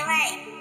away.